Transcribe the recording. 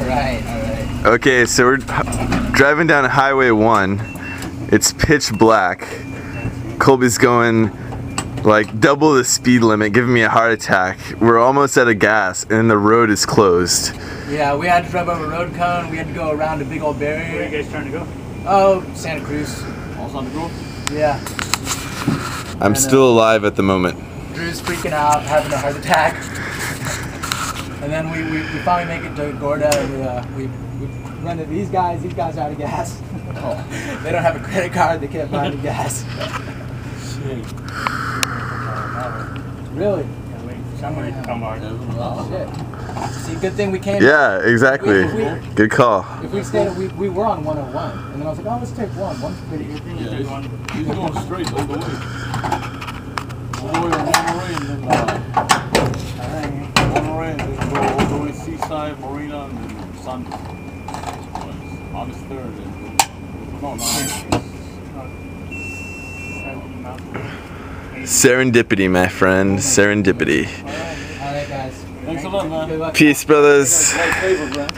right, all right. Okay, so we're driving down Highway 1. It's pitch black. Colby's going like double the speed limit, giving me a heart attack. We're almost out of gas, and the road is closed. Yeah, we had to drive over a road cone. We had to go around a big old barrier. Where are you guys trying to go? Oh, Santa Cruz. Also on the grove? Yeah. I'm I know. Uh, still alive at the moment. Drew's freaking out, having a heart attack. And then we, we, we finally make it to Gorda and we, uh, we, we run into these guys. These guys are out of gas. they don't have a credit card. They can't buy any gas. Really? Yeah, wait somebody to come by. Shit. See, good thing we came. Yeah, exactly. We- we- Good call. If we stayed, we, we were on 101. And then I was like, oh, let's take one. One's pretty good. Yeah, he's one. He's going straight all the way. All the way to Monterey and then, uh, Monterey and then go all the way Marina and then Sunday. August third and no, no. Serendipity, my friend. Serendipity. All right, guys. Thanks a lot, man. Peace, brothers. Great favor, man.